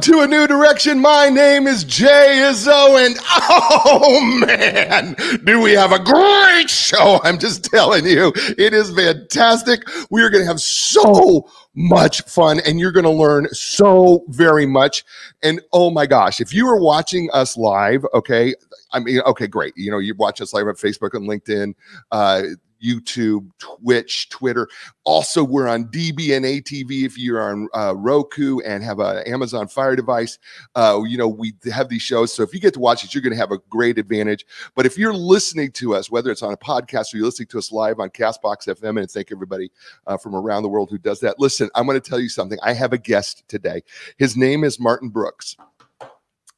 to a new direction. My name is Jay Izso, and oh man, do we have a great show? I'm just telling you, it is fantastic. We are going to have so much fun, and you're going to learn so very much. And oh my gosh, if you are watching us live, okay, I mean, okay, great. You know, you watch us live on Facebook and LinkedIn. Uh, YouTube, Twitch, Twitter. Also, we're on DBNA TV if you're on uh, Roku and have an Amazon Fire device. Uh, you know, we have these shows. So if you get to watch it, you're going to have a great advantage. But if you're listening to us, whether it's on a podcast or you're listening to us live on Castbox FM, and thank everybody uh, from around the world who does that. Listen, I'm going to tell you something. I have a guest today. His name is Martin Brooks.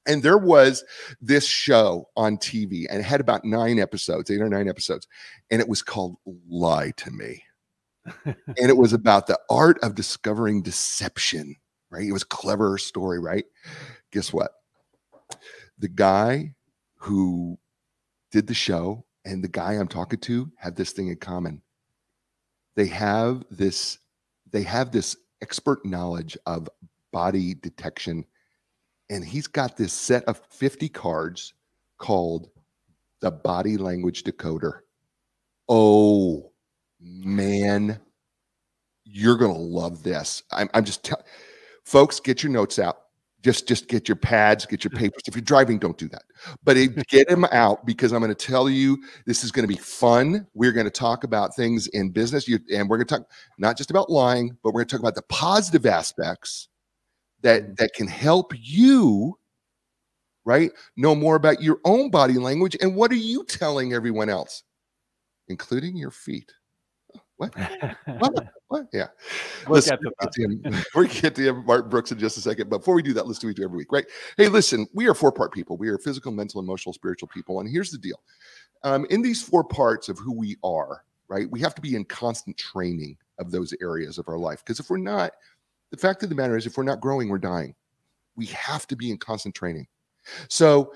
And there was this show on TV, and it had about nine episodes, eight or nine episodes, and it was called Lie to Me. and it was about the art of discovering deception, right? It was clever story, right? Guess what? The guy who did the show and the guy I'm talking to have this thing in common. They have this, they have this expert knowledge of body detection and he's got this set of 50 cards called the body language decoder. Oh man, you're gonna love this. I'm, I'm just telling folks, get your notes out. Just just get your pads, get your papers. If you're driving, don't do that. But it, get them out because I'm going to tell you this is going to be fun. We're going to talk about things in business, you, and we're going to talk not just about lying, but we're going to talk about the positive aspects that that can help you right know more about your own body language and what are you telling everyone else including your feet. What? What, what? yeah. We'll listen, get to we're get to martin brooks in just a second but before we do that let's do it every week right? Hey listen we are four part people. We are physical mental emotional spiritual people and here's the deal. Um, in these four parts of who we are right we have to be in constant training of those areas of our life because if we're not the fact of the matter is, if we're not growing, we're dying. We have to be in constant training. So,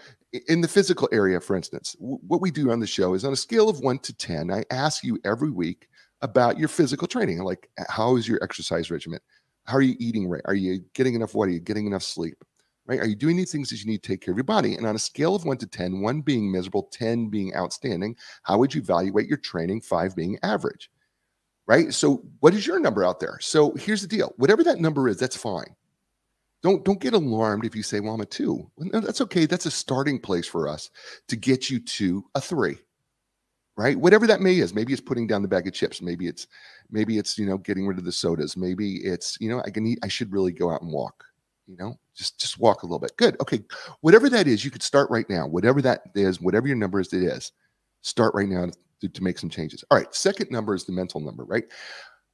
in the physical area, for instance, what we do on the show is on a scale of one to 10, I ask you every week about your physical training. Like, uh, how is your exercise regimen? How are you eating right? Are you getting enough water? Are you getting enough sleep? Right? Are you doing these things that you need to take care of your body? And on a scale of one to 10, one being miserable, 10 being outstanding, how would you evaluate your training, five being average? Right? So what is your number out there? So here's the deal. Whatever that number is, that's fine. Don't don't get alarmed if you say, well, I'm a two. That's okay. That's a starting place for us to get you to a three. Right? Whatever that may is. Maybe it's putting down the bag of chips. Maybe it's maybe it's, you know, getting rid of the sodas. Maybe it's, you know, I can eat, I should really go out and walk. You know, just just walk a little bit. Good. Okay. Whatever that is, you could start right now. Whatever that is, whatever your number is, it is. Start right now to, to make some changes. All right, second number is the mental number, right?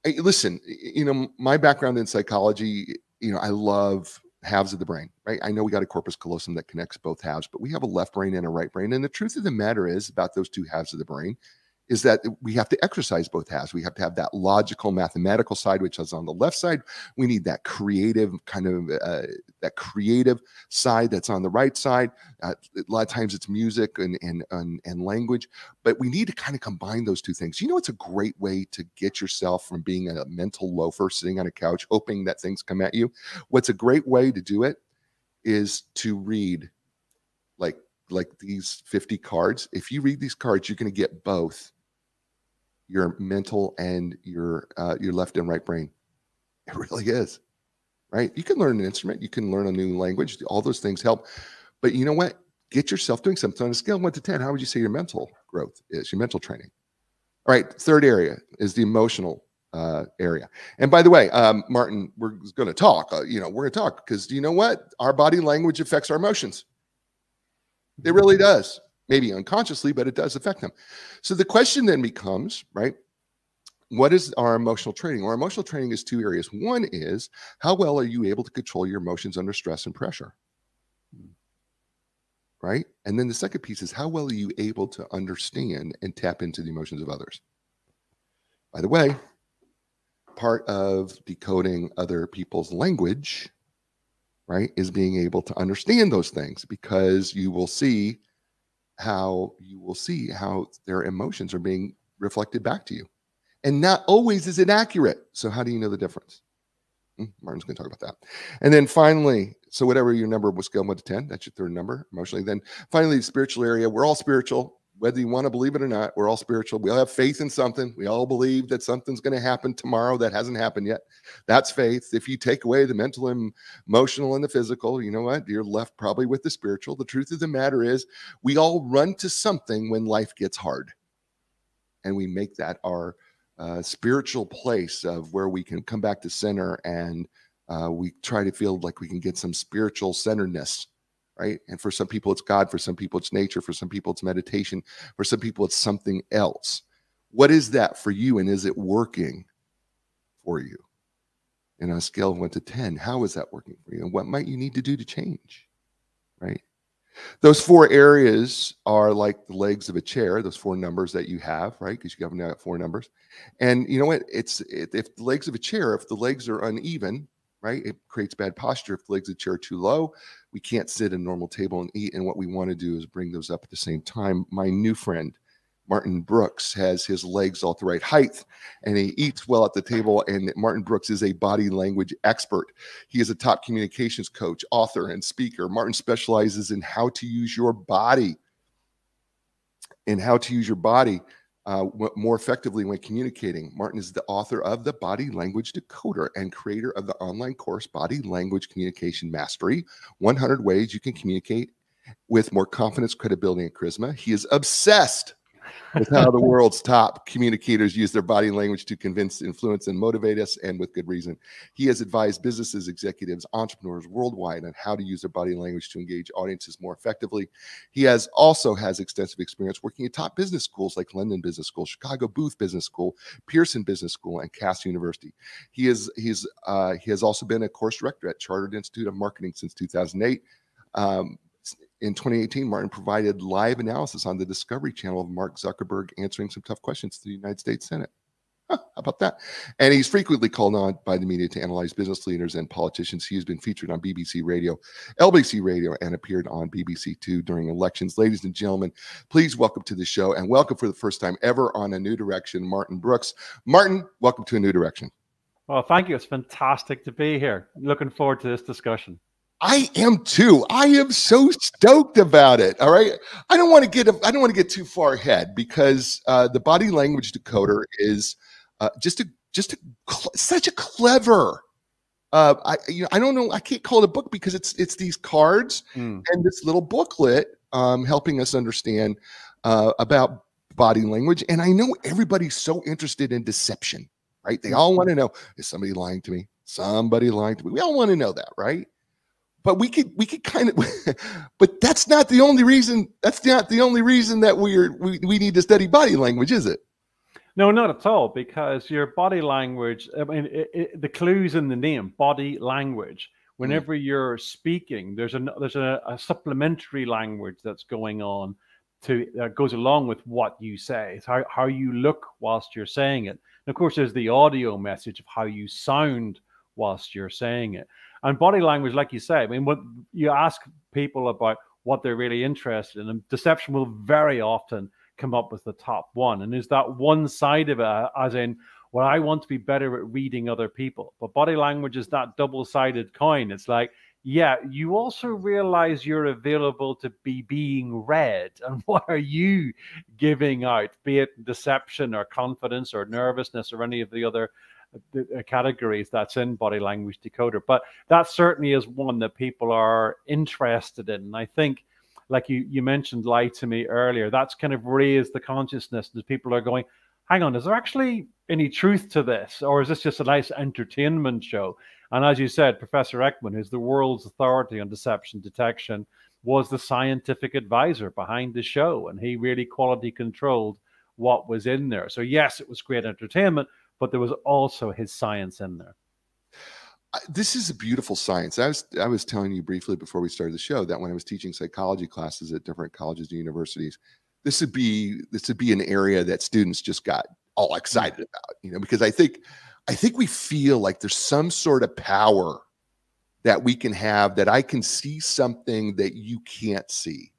Hey, listen, you know, my background in psychology, you know, I love halves of the brain, right? I know we got a corpus callosum that connects both halves, but we have a left brain and a right brain. And the truth of the matter is about those two halves of the brain is that we have to exercise both halves. We have to have that logical, mathematical side, which is on the left side. We need that creative kind of uh, that creative side that's on the right side. Uh, a lot of times it's music and, and and and language, but we need to kind of combine those two things. You know, it's a great way to get yourself from being a mental loafer sitting on a couch hoping that things come at you. What's a great way to do it is to read like like these 50 cards. If you read these cards, you're going to get both your mental and your uh, your left and right brain. It really is, right? You can learn an instrument, you can learn a new language. All those things help, but you know what? Get yourself doing something on a scale one to ten. How would you say your mental growth is? Your mental training. All right. Third area is the emotional uh, area. And by the way, um, Martin, we're going to talk. Uh, you know, we're going to talk because you know what? Our body language affects our emotions. It really does maybe unconsciously, but it does affect them. So the question then becomes, right? What is our emotional training? Our emotional training is two areas. One is how well are you able to control your emotions under stress and pressure? Right. And then the second piece is how well are you able to understand and tap into the emotions of others? By the way, part of decoding other people's language, right, is being able to understand those things because you will see how you will see how their emotions are being reflected back to you. And not always is it accurate. So, how do you know the difference? Hmm, Martin's going to talk about that. And then finally, So whatever your number was scale one to 10, that's your third number emotionally. Then finally, the spiritual area, we're all spiritual, whether you want to believe it or not. We're all spiritual. We all have faith in something. We all believe that something's going to happen tomorrow that hasn't happened yet. That's faith. If you take away the mental and emotional and the physical, you know what? You're left probably with the spiritual. The truth of the matter is, we all run to something when life gets hard. And we make that our uh, spiritual place of where we can come back to center and uh, we try to feel like we can get some spiritual centeredness right and for some people it's god for some people it's nature for some people it's meditation for some people it's something else what is that for you and is it working for you and on a scale of 1 to 10 how is that working for you and what might you need to do to change right those four areas are like the legs of a chair, those four numbers that you have, right? Because you have now four numbers. And you know what? It's if the legs of a chair, if the legs are uneven, right, it creates bad posture. If legs of chair too low, we can't sit at a normal table and eat. And what we want to do is bring those up at the same time. My new friend, Martin Brooks has his legs all the right height and he eats well at the table. And Martin Brooks is a body language expert. He is a top communications coach, author, and speaker. Martin specializes in how to use your body and how to use your body uh, more effectively when communicating. Martin is the author of the Body Language Decoder and creator of the online course Body Language Communication Mastery 100 Ways You Can Communicate with More Confidence, Credibility, and Charisma. He is obsessed with how the world's top communicators use their body language to convince, influence, and motivate us, and with good reason. He has advised businesses, executives, entrepreneurs worldwide on how to use their body language to engage audiences more effectively. He has also has extensive experience working at top business schools like London Business School, Chicago Booth Business School, Pearson Business School, and Cass University. He is he's uh, he has also been a course director at Chartered Institute of Marketing since 2008. Um, in 2018, Martin provided live analysis on the Discovery Channel of Mark Zuckerberg answering some tough questions to the United States Senate. Huh, how about that? And he's frequently called on by the media to analyze business leaders and politicians. He has been featured on BBC Radio, LBC Radio, and appeared on BBC Two during elections. Ladies and gentlemen, please welcome to the show and welcome for the first time ever on A New Direction, Martin Brooks. Martin, welcome to A New Direction. Well, thank you. It's fantastic to be here. Looking forward to this discussion. I am too. I am so stoked about it. All right. I don't want to get I don't want to get too far ahead because uh, the body language decoder is uh, just a just a, such a clever. Uh, I you know I don't know I can't call it a book because it's it's these cards mm. and this little booklet um, helping us understand uh, about body language. And I know everybody's so interested in deception, right? They all want to know is somebody lying to me? Somebody lying to me. We all want to know that, right? But we could we could kind of but that's not the only reason that's not the only reason that we're we, we need to study body language is it? No not at all because your body language i mean it, it, the clues in the name body language whenever mm. you're speaking there's a there's a, a, supplementary language that's going on to that goes along with what you say. It's how, how you look whilst you're saying it. And of course there's the audio message of how you sound whilst you're saying it and body language, like you say, I mean, when you ask people about what they're really interested in, and deception will very often come up with the top one. And is that one side of it, as in, well, I want to be better at reading other people. But body language is that double sided coin. It's like, yeah, you also realize you're available to be being read. And what are you giving out, be it deception or confidence or nervousness or any of the other the categories that's in body language decoder. But that certainly is one that people are interested in. And I think, like you you mentioned, lie to me earlier. That's kind of raised the consciousness that people are going, hang on, is there actually any truth to this, or is this just a nice entertainment show? And as you said, Professor Ekman, who's the world's authority on deception detection, was the scientific advisor behind the show, and he really quality controlled what was in there. So yes, it was great entertainment, but there was also his science in there. This is a beautiful science. I was I was telling you briefly before we started the show that when I was teaching psychology classes at different colleges and universities, this would be this would be an area that students just got all excited about, you know, because I think I think we feel like there's some sort of power that we can have that I can see something that you can't see.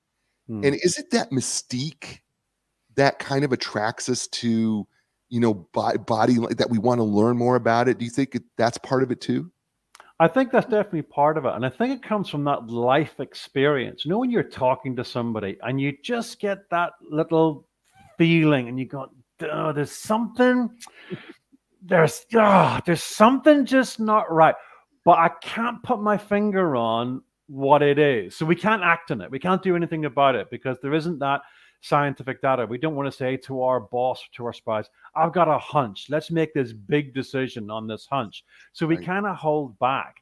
Hmm. And is it that mystique that kind of attracts us to you know body, that we want to learn more about it do you think that's part of it too I think that's definitely part of it. And I think it comes from that life experience. You know, when you're talking to somebody and you just get that little feeling and you go, oh, there's something, there's, oh, there's something just not right. But I can't put my finger on what it is. So we can't act on it. We can't do anything about it because there isn't that scientific data. We don't want to say to our boss, to our spies, I've got a hunch. Let's make this big decision on this hunch. So we right. kind of hold back.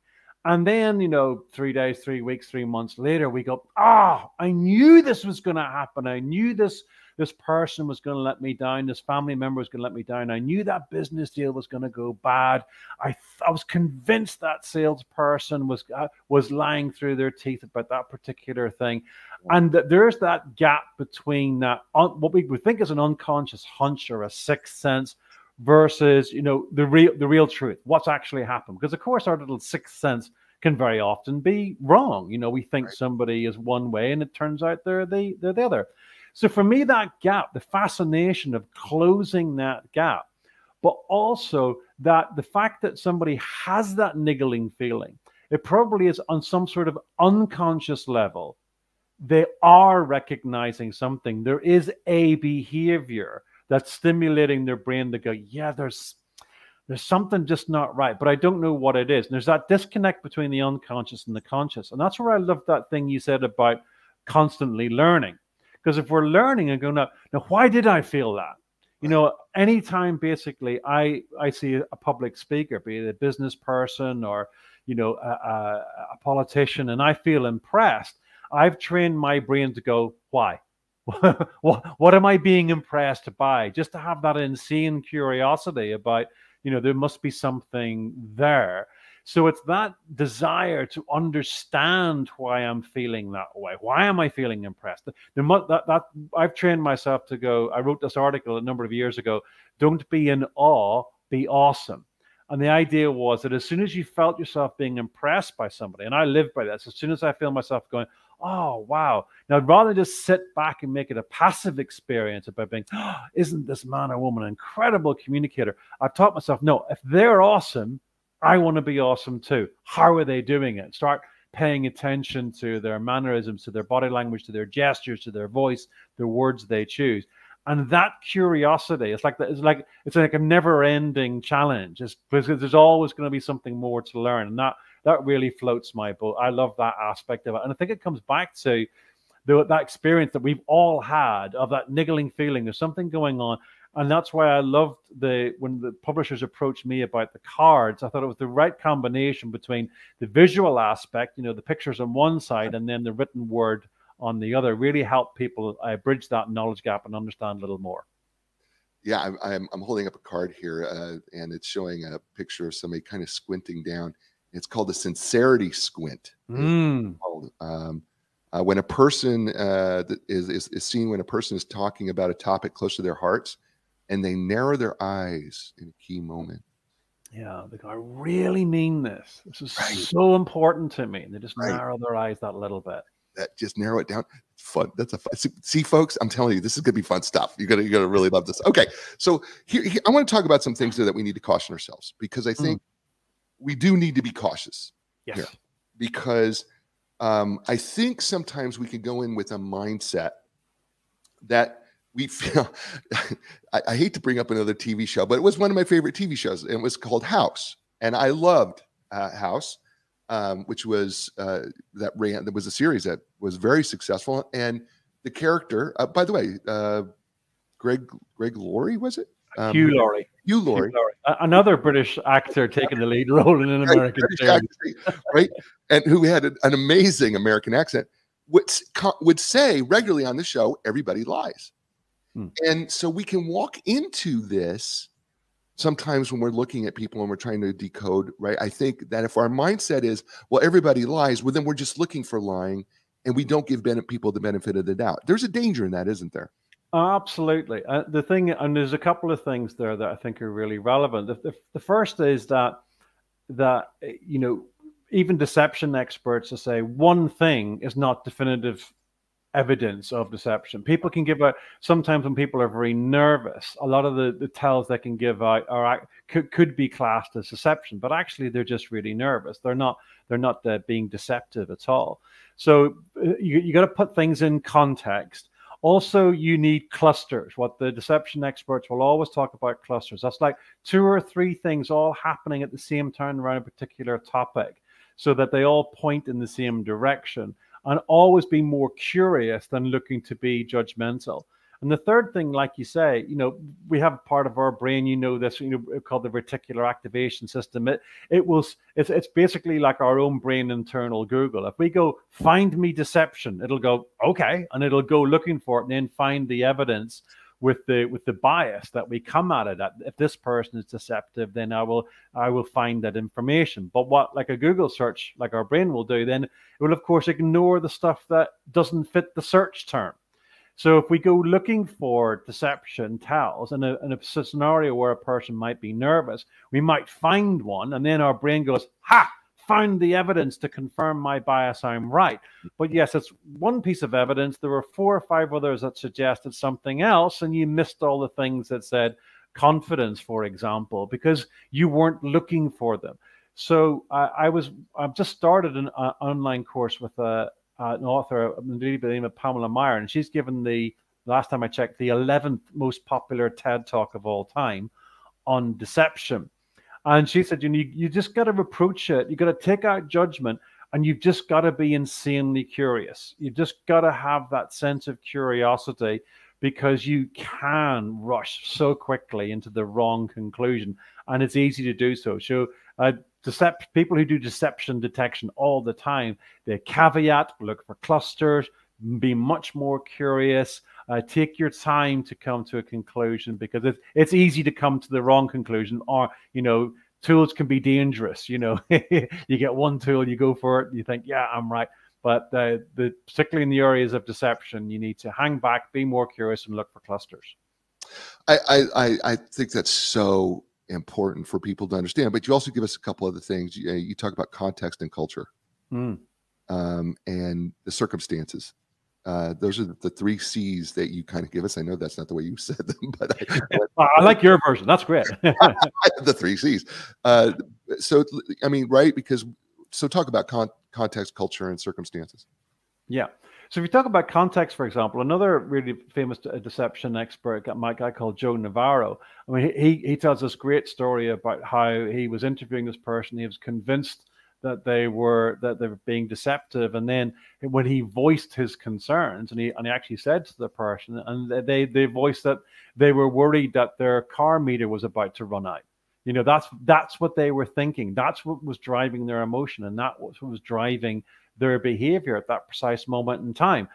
And then, you know, three days, three weeks, three months later, we go, ah, I knew this was going to happen. I knew this this person was going to let me down. This family member was going to let me down. I knew that business deal was going to go bad. I, I was convinced that salesperson was uh, was lying through their teeth about that particular thing, and that there's that gap between that un, what we would think is an unconscious hunch or a sixth sense versus you know the real the real truth what's actually happened because of course our little sixth sense can very often be wrong you know we think right. somebody is one way and it turns out they're the they're the other so for me, that gap, the fascination of closing that gap, but also that the fact that somebody has that niggling feeling, it probably is on some sort of unconscious level. They are recognizing something. There is a behavior that's stimulating their brain to go, yeah, there's there's something just not right, but I don't know what it is. And there's that disconnect between the unconscious and the conscious. And that's where I love that thing you said about constantly learning. Because if we're learning and going, now, now, why did I feel that? You know, anytime basically I I see a public speaker, be it a business person or you know a, a, a politician, and I feel impressed, I've trained my brain to go, why? what, what am I being impressed by? Just to have that insane curiosity about, you know, there must be something there. So it's that desire to understand why I'm feeling that way. Why am I feeling impressed? that, that I've trained myself to go. I wrote this article a number of years ago. Don't be in awe, be awesome. And the idea was that as soon as you felt yourself being impressed by somebody, and I live by this, as soon as I feel myself going, oh, wow. Now, I'd rather just sit back and make it a passive experience about being, oh, isn't this man or woman an incredible communicator? I've taught myself, no, if they're awesome, I want to be awesome too. How are they doing it? Start paying attention to their mannerisms, to their body language, to their gestures, to their voice, the words they choose. And that curiosity, it's like it's like it's like a never-ending challenge. It's because there's always going to be something more to learn, and that that really floats my boat. I love that aspect of it, and I think it comes back to the, that experience that we've all had of that niggling feeling. There's something going on, and that's why I loved the when the publishers approached me about the cards. I thought it was the right combination between the visual aspect, you know, the pictures on one side, and then the written word on the other. Really helped people uh, bridge that knowledge gap and understand a little more. Yeah, I'm I'm, I'm holding up a card here, uh, and it's showing a picture of somebody kind of squinting down. It's called the sincerity squint. Mm. Um, uh, when a person uh, is, is, is seen when a person is talking about a topic close to their hearts, and they narrow their eyes in a key moment. Yeah, they go, I really mean this. This is right. so important to me. And they just right. narrow their eyes that little bit. That just narrow it down. Fun. That's a fun. See, folks, I'm telling you, this is gonna be fun stuff. You're gonna, you're gonna really love this. Okay, so here, here I want to talk about some things that we need to caution ourselves because I mm. think mm. we do need to be cautious. Yes. Here because um, I think sometimes we can go in with a mindset that we feel I, I, hate to bring up another TV show, but it was one of my favorite TV shows. And it was called House, and I loved uh, House, um, which was uh, that ran. That was a series that was very successful, and the character. Uh, by the way, uh, Greg Greg Laurie was it? Um, Hugh Laurie. Hugh Laurie. Hugh Laurie. Another British actor taking the lead role in an American right, actor, right? And who had an amazing American accent would would say regularly on the show, "Everybody lies." Hmm. And so we can walk into this sometimes when we're looking at people and we're trying to decode, right? I think that if our mindset is, well, everybody lies, well, then we're just looking for lying and we don't give people the benefit of the doubt. There's a danger in that, isn't there? Absolutely. Uh, the thing, and there's a couple of things there that I think are really relevant. The, the, the first is that that eh, you know even deception experts will say one thing is not definitive evidence of deception. People can give out sometimes when people are very nervous. A lot of the, the tells they can give out are could, could be classed as deception, but actually they're just really nervous. They're not they're not uh, being deceptive at all. So uh, you you got to put things in context. Also, you need clusters. What the deception experts will always talk about clusters. That's like two or three things all happening at the same time around a particular topic so that they all point in the same direction and always be more curious than looking to be judgmental. And the third thing, like you say, you know, we have part of our brain, you know, this, you know, called the reticular activation system. It it will it's it's basically like our own brain internal Google. If we go find me deception, it'll go, okay, and it'll go looking for it and then find the evidence with the with the bias that we come at it at if this person is deceptive then i will i will find that information. But what like a google search like our brain will do then it will of course ignore the stuff that doesn't fit the search term. So if we go looking for deception tells in a, in a scenario where a person might be nervous we might find one and then our brain goes ha found the evidence to confirm my bias, I'm right. But yes, it's one piece of evidence. There were four or five others that suggested something else, and you missed all the things that said confidence, for example, because you weren't looking for them. So I, I was I've just started an uh, online course with a, uh, an author by the name of Pamela Meyer, and she's given the last time I checked the 11th most popular TED talk of all time on deception. And she said, you know, you, you just got to approach it. You got to take out judgment and you've just got to be insanely curious. You've just got to have that sense of curiosity because you can rush so quickly into the wrong conclusion and it's easy to do so. So, uh, decept- people who do deception detection all the time, they caveat, look for clusters, be much more curious. Uh, take your time to come to a conclusion because it's it's easy to come to the wrong conclusion, or you know, tools can be dangerous. You know, you get one tool, you go for it, you think, yeah, I'm right. But uh, the particularly in the areas of deception, you need to hang back, be more curious, and look for clusters. I I I think that's so important for people to understand. But you also give us a couple other things. You, you talk about context and culture, mm. um, and the circumstances. Uh, those are the three C's that you kind of give us. I know that's not the way you said them, but I, I like your version. That's great. the three C's. Uh, so, I mean, right? Because so talk about con- context, culture, and circumstances. Yeah. So if you talk about context, for example, another really famous deception expert, a guy called Joe Navarro. I mean, he he tells this great story about how he was interviewing this person. He was convinced that they were that they were being deceptive. And then when he voiced his concerns and he and he actually said to the person and they they voiced that they were worried that their car meter was about to run out. You know that's that's what they were thinking. That's what was driving their emotion and that was what was driving their behavior at that precise moment in time.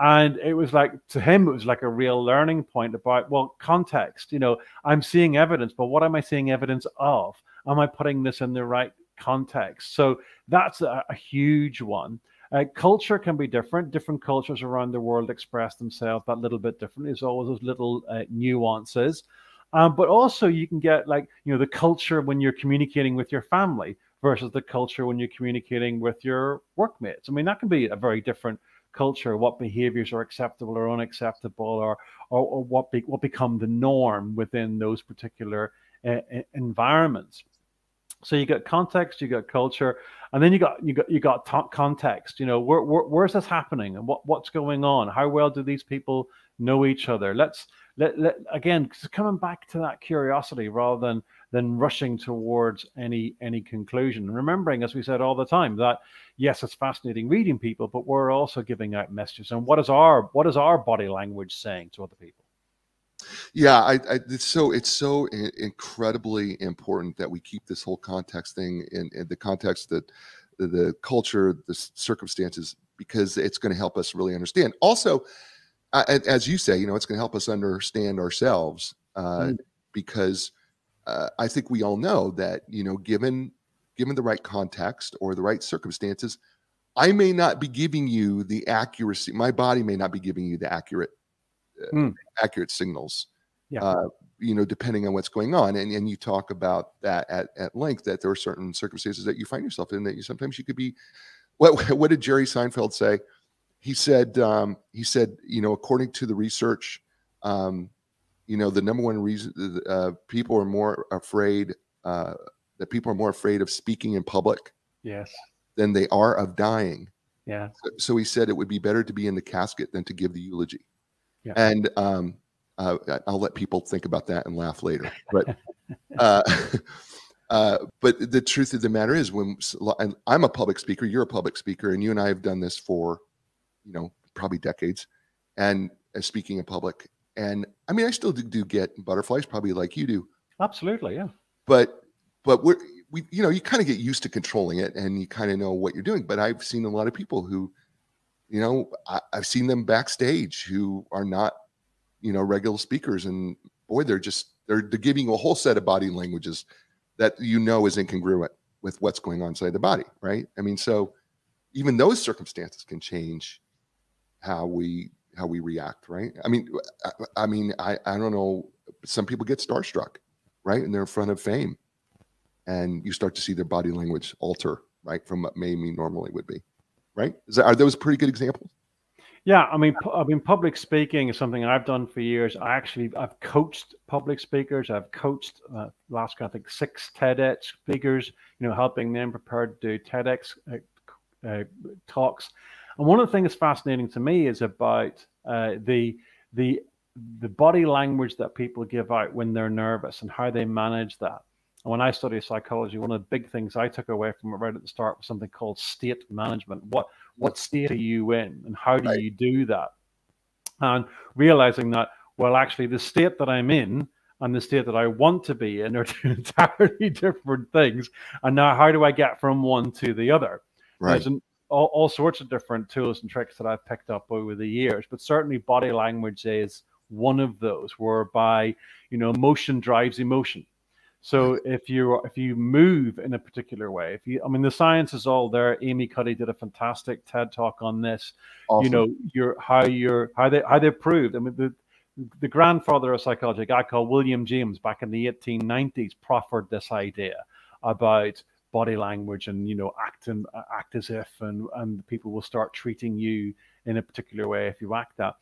And it was like to him it was like a real learning point about well context you know i'm seeing evidence but what am i seeing evidence of? Am i putting this in the right context. So that's a, a huge one. Uh, culture can be different. Different cultures around the world express themselves that little bit differently. There's always those little uh, nuances. Um, but also, you can get like, you know, the culture when you're communicating with your family versus the culture when you're communicating with your workmates. I mean, that can be a very different culture, what behaviors are acceptable or unacceptable, or, or, or what, be, what become the norm within those particular uh, environments. So you got context, you got culture, and then you got you got you got t- context. You know, where, where, where's this happening, and what what's going on? How well do these people know each other? Let's let, let again coming back to that curiosity rather than than rushing towards any any conclusion. Remembering, as we said all the time, that yes, it's fascinating reading people, but we're also giving out messages. And what is our what is our body language saying to other people? Yeah, I, I, it's so it's so incredibly important that we keep this whole context thing in, in the context that the, the, culture, the circumstances, because it's going to help us really understand. Also, uh, as you say, you know, it's going to help us understand ourselves uh, mm. because uh, I think we all know that you know, given given the right context or the right circumstances, I may not be giving you the accuracy. My body may not be giving you the accurate mm. accurate signals. Yeah. Uh, you know, depending on what's going on, and and you talk about that at, at length that there are certain circumstances that you find yourself in that you sometimes you could be. What what did Jerry Seinfeld say? he said um, he said you know according to the research um, you know the number one reason uh, people are more afraid uh, that people are more afraid of speaking in public yes than they are of dying yeah so, so he said it would be better to be in the casket than to give the eulogy Yeah. and um, uh, i'll let people think about that and laugh later but uh, uh, but the truth of the matter is when and i'm a public speaker you're a public speaker and you and i have done this for you know probably decades and uh, speaking in public. And i mean i still do, do get butterflies probably like you do. Absolutely yeah. But but we're we you know you kind of get used to controlling it and you kind of know what you're doing but i've seen a lot of people who you know I, i've seen them backstage who are not you know regular speakers and boy they're just they're, they're giving you a whole set of body languages that you know is incongruent with what's going on inside the body right? I mean so even those circumstances can change how we how we react right? I mean i, I mean i i don't know some people get starstruck right and they're in front of fame and you start to see their body language alter right from what maybe normally would be right that, are those pretty good examples Yeah, I mean, I mean, public speaking is something I've done for years. I actually, I've coached public speakers. I've coached uh, last, I think, six TEDx speakers. You know, helping them prepare to do TEDx uh, uh, talks. And one of the things that's fascinating to me is about uh, the the the body language that people give out when they're nervous and how they manage that. And when I studied psychology, one of the big things I took away from it right at the start was something called state management. What what state are you in and how do Right. you do that? And realizing that, well, actually, the state that I'm in and the state that I want to be in are two entirely different things. And now, how do I get from one to the other? right There's an, all, all sorts of different tools and tricks that I've picked up over the years, but certainly body language is one of those whereby, you know, motion drives emotion. So if you if you move in a particular way, if you I mean the science is all there. Amy Cuddy did a fantastic TED talk on this. Awesome. You know, your how you're how they how they proved. I mean the the grandfather of psychology, a guy called William James back in the 1890s, proffered this idea about body language and you know act and act as if and and people will start treating you in a particular way if you act that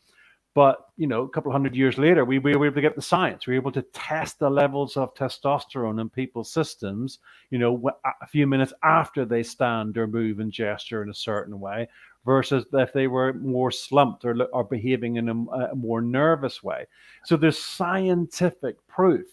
but you know a couple hundred years later we, we were able to get the science. We were able to test the levels of testosterone in people's systems you know a few minutes after they stand or move and gesture in a certain way versus if they were more slumped or, or behaving in a, a more nervous way. So there's scientific proof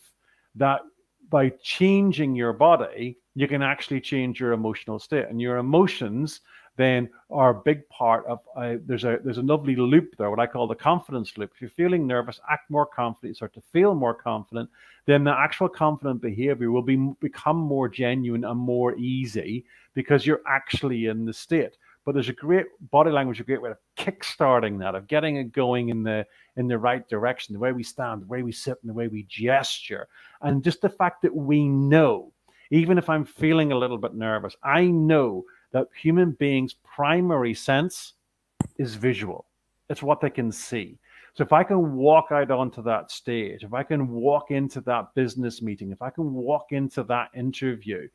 that by changing your body, you can actually change your emotional state, and your emotions then are a big part of. Uh, there's a there's a lovely loop there, what I call the confidence loop. If you're feeling nervous, act more confident, start to feel more confident, then the actual confident behavior will be become more genuine and more easy because you're actually in the state. But there's a great body language, a great way of kickstarting that, of getting it going in the in the right direction, the way we stand, the way we sit, and the way we gesture. And just the fact that we know, even if I'm feeling a little bit nervous, I know that human beings' primary sense is visual. It's what they can see. So if I can walk out onto that stage, if I can walk into that business meeting, if I can walk into that interview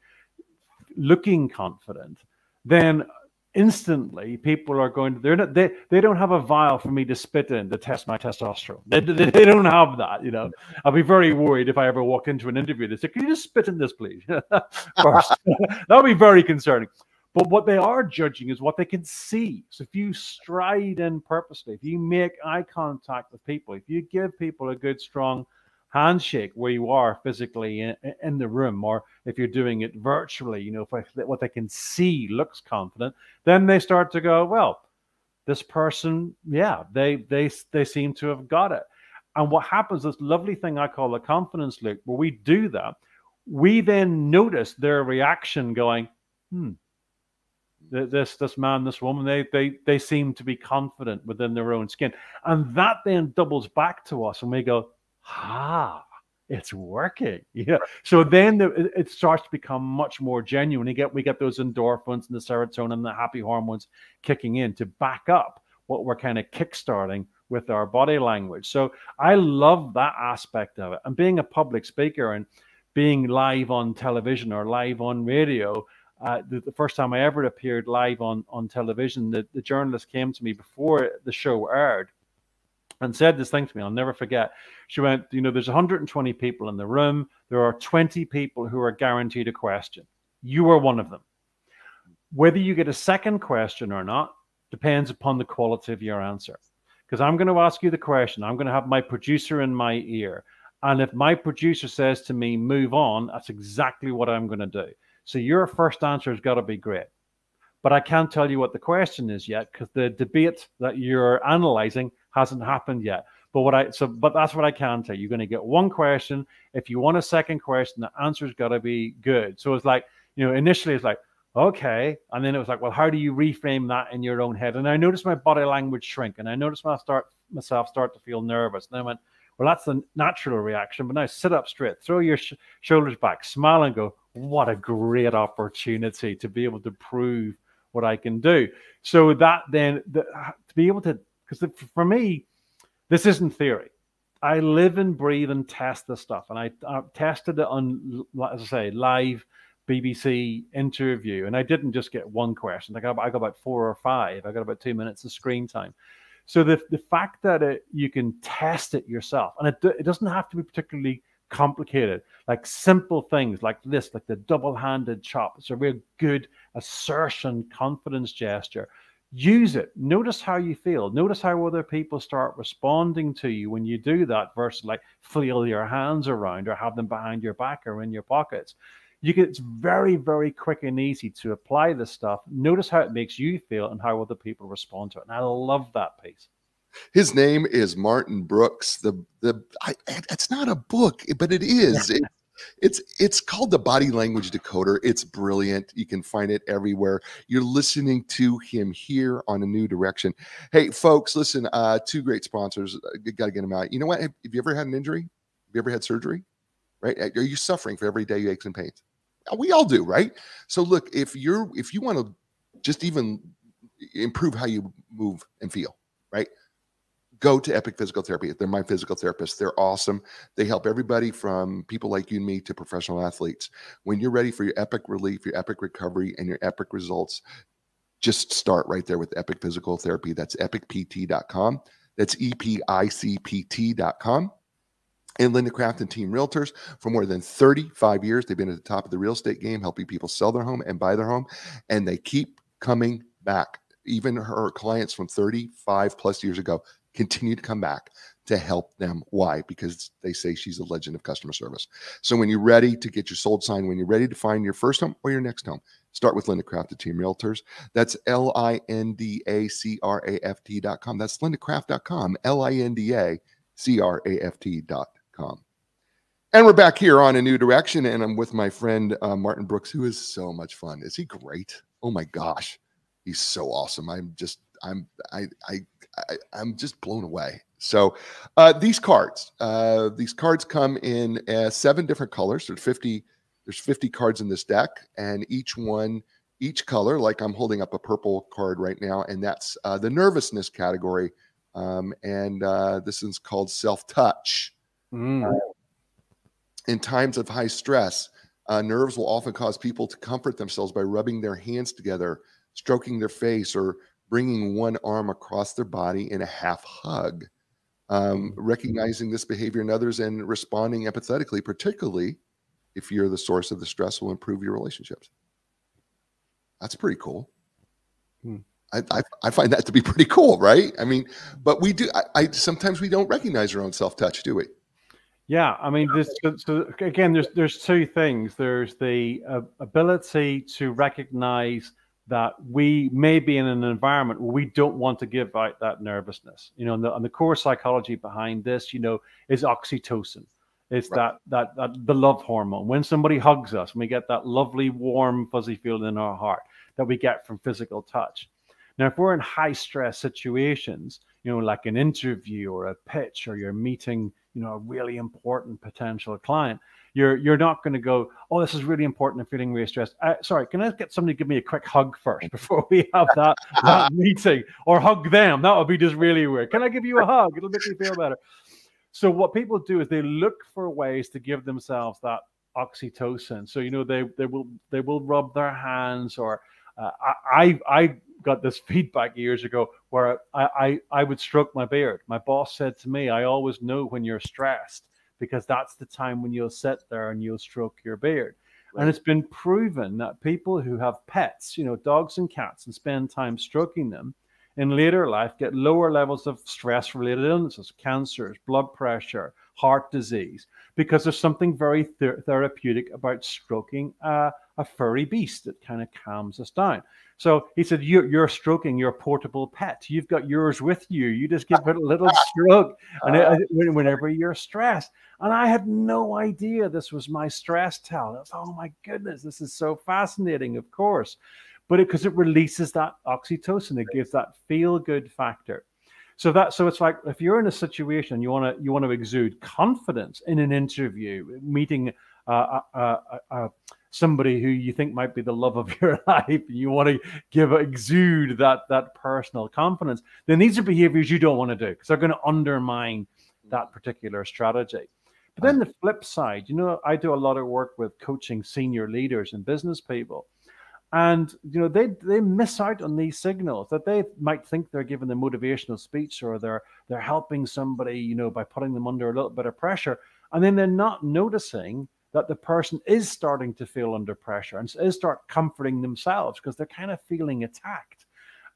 looking confident, then instantly people are going to they're not they, they don't have a vial for me to spit in to test my testosterone. They, they, they don't have that you know. I'll be very worried if i ever walk into an interview they say can you just spit in this please? First that would be very concerning but what they are judging is what they can see so if you stride in purposely if you make eye contact with people if you give people a good strong handshake where you are physically in, in the room, or if you're doing it virtually, you know, if I, what they can see looks confident, then they start to go, well, this person, yeah, they they they seem to have got it. And what happens, this lovely thing I call the confidence loop, where we do that, we then notice their reaction going, hmm, this this man, this woman, they they they seem to be confident within their own skin. And that then doubles back to us and we go, ah, it's working. Yeah. So then the, it starts to become much more genuine. You get we get those endorphins and the serotonin and the happy hormones kicking in to back up what we're kind of kickstarting with our body language. So I love that aspect of it. And being a public speaker and being live on television or live on radio, uh, the, the, first time I ever appeared live on on television, the, the journalist came to me before the show aired and said this thing to me. I'll never forget. She went, you know, there's 120 people in the room. There are 20 people who are guaranteed a question. You are one of them. Whether you get a second question or not depends upon the quality of your answer. Because I'm going to ask you the question. I'm going to have my producer in my ear. And if my producer says to me, move on, that's exactly what I'm going to do. So your first answer has got to be great. But I can't tell you what the question is yet because the debate that you're analyzing hasn't happened yet. But what I so but that's what I can tell you. You're going to get one question. If you want a second question, the answer's got to be good. So it's like, you know, initially it's like, okay. And then it was like, well, how do you reframe that in your own head? And I noticed my body language shrink and I noticed my start myself start to feel nervous. And I went, well, that's the natural reaction. But now sit up straight, throw your sh- shoulders back, smile, and go, what a great opportunity to be able to prove what I can do. So that then the, to be able to, because for me, this isn't theory. I live and breathe and test this stuff, and I, I tested it on, as I say, live BBC interview, and I didn't just get one question. I got I got about four or five. I got about two minutes of screen time. So the the fact that it, you can test it yourself, and it it doesn't have to be particularly complicated, like simple things like this, like the double-handed chop. It's a real good assertion, confidence gesture. Use it. Notice how you feel. Notice how other people start responding to you when you do that versus like flail your hands around or have them behind your back or in your pockets. You can, it's very, very quick and easy to apply this stuff. Notice how it makes you feel and how other people respond to it. And I love that piece. His name is Martin Brooks. The the I, it's not a book, but it is. It, it's it's called the Body Language Decoder. It's brilliant. You can find it everywhere. You're listening to him here on a new direction. Hey, folks, listen. Uh, two great sponsors. Uh, Got to get them out. You know what? Have, have you ever had an injury? Have you ever had surgery? Right? Are you suffering for everyday aches and pains? We all do, right? So look, if you're if you want to just even improve how you move and feel, right? Go to Epic Physical Therapy. They're my physical therapists. They're awesome. They help everybody from people like you and me to professional athletes. When you're ready for your epic relief, your epic recovery, and your epic results, just start right there with Epic Physical Therapy. That's epicpt.com. That's E-P-I-C-P-T.com. And Linda Craft and Team Realtors for more than 35 years. They've been at the top of the real estate game, helping people sell their home and buy their home. And they keep coming back. Even her clients from 35 plus years ago continue to come back to help them. Why? Because they say she's a legend of customer service. So when you're ready to get your sold sign, when you're ready to find your first home or your next home, start with Linda Craft at Team Realtors. That's L I N D A C R A F T.com. That's lindacraft.com, L I N D A C R A F T.com. And we're back here on a new direction, and I'm with my friend uh, Martin Brooks, who is so much fun. Is he great? Oh my gosh, he's so awesome. I'm just, I'm, I, I I, am just blown away. So uh, these cards, uh, these cards come in uh, seven different colors. There's 50, there's 50 cards in this deck, and each one, each color, like I'm holding up a purple card right now, and that's uh, the nervousness category. Um, and uh, this one's called self-touch. Mm. in times of high stress, uh, nerves will often cause people to comfort themselves by rubbing their hands together, stroking their face, or bringing one arm across their body in a half hug. Um, mm-hmm. recognizing this behavior in others and responding empathetically, particularly if you're the source of the stress, will improve your relationships. That's pretty cool. Hmm. I, I, I, find that to be pretty cool, right? I mean, but we do. I, I sometimes we don't recognize our own self touch, do we? Yeah, I mean, this, so again, there's there's two things. There's the uh, ability to recognize that we may be in an environment where we don't want to give out that nervousness. You know, and the, and the core psychology behind this, you know, is oxytocin. It's right. that, that that the love hormone. When somebody hugs us, we get that lovely, warm, fuzzy feeling in our heart that we get from physical touch. Now, if we're in high stress situations, you know, like an interview or a pitch, or you're meeting, you know, a really important potential client, you're you're not going to go, oh, this is really important. I'm feeling really stressed. Uh, sorry, can I get somebody to give me a quick hug first before we have that, that meeting, or hug them? That would be just really weird. Can I give you a hug? It'll make me feel better. So what people do is they look for ways to give themselves that oxytocin. So you know they they will they will rub their hands or uh, I I got this feedback years ago where I, I I would stroke my beard. My boss said to me, I always know when you're stressed because that's the time when you'll sit there and you'll stroke your beard. Right. And it's been proven that people who have pets, you know, dogs and cats, and spend time stroking them in later life get lower levels of stress related illnesses, cancers, blood pressure, heart disease, because there's something very th- therapeutic about stroking a, a furry beast that kind of calms us down. So he said, you're, you're, stroking your portable pet. You've got yours with you. You just give it a little stroke and it, uh. whenever you're stressed. And I had no idea this was my stress towel. Was, oh my goodness, this is so fascinating, of course. But because it, it releases that oxytocin, it gives that feel good factor. So that so it's like if you're in a situation you want to you want to exude confidence in an interview, meeting uh, uh, uh, uh, somebody who you think might be the love of your life, you want to give exude that that personal confidence. Then these are behaviors you don't want to do because they're going to undermine that particular strategy. But then the flip side, you know, I do a lot of work with coaching senior leaders and business people and you know they they miss out on these signals that they might think they're giving a motivational speech or they're they're helping somebody you know by putting them under a little bit of pressure. And then they're not noticing that the person is starting to feel under pressure and is start comforting themselves because they're kind of feeling attacked.